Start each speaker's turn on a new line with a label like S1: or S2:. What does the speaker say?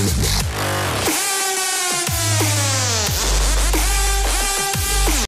S1: Yeah.